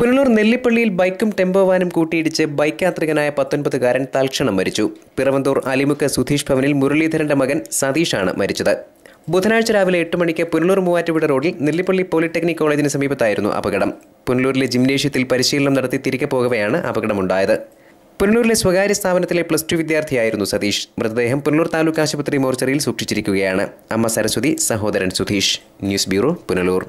പുനലൂർ നെല്ലിപ്പള്ളിയിൽ ബൈക്കും ടെമ്പോ വാനും കൂട്ടിയിടിച്ച് ബൈക്ക് യാത്രികനായ പത്തൊൻപതുകാരൻ തൽക്ഷണം മരിച്ചു. പിറവന്തൂർ അലിമുക്ക് സുധീഷ് ഭവനിൽ മുരളീധരന്റെ മകൻ സതീഷാണ് മരിച്ചത്. ബുധനാഴ്ച രാവിലെ എട്ട് മണിക്ക് പുനലൂർ മൂവാറ്റുപുഴ റോഡിൽ നെല്ലിപ്പള്ളി പോളിടെക്നിക് കോളേജിന് സമീപത്തായിരുന്നു അപകടം. പുനലൂരിലെ ജിംനേഷ്യത്തിൽ പരിശീലനം നടത്തി തിരികെ പോകവെയാണ് അപകടമുണ്ടായത്. പുനലൂരിലെ സ്വകാര്യ സ്ഥാപനത്തിലെ പ്ലസ് ടു വിദ്യാർത്ഥിയായിരുന്നു സതീഷ്. മൃതദേഹം പുനലൂർ താലൂക്ക് ആശുപത്രി മോർച്ചറിയിൽ സൂക്ഷിച്ചിരിക്കുകയാണ്. അമ്മ സരസ്വതി സഹോദരൻ സുധീഷ്. News bureau Punalur.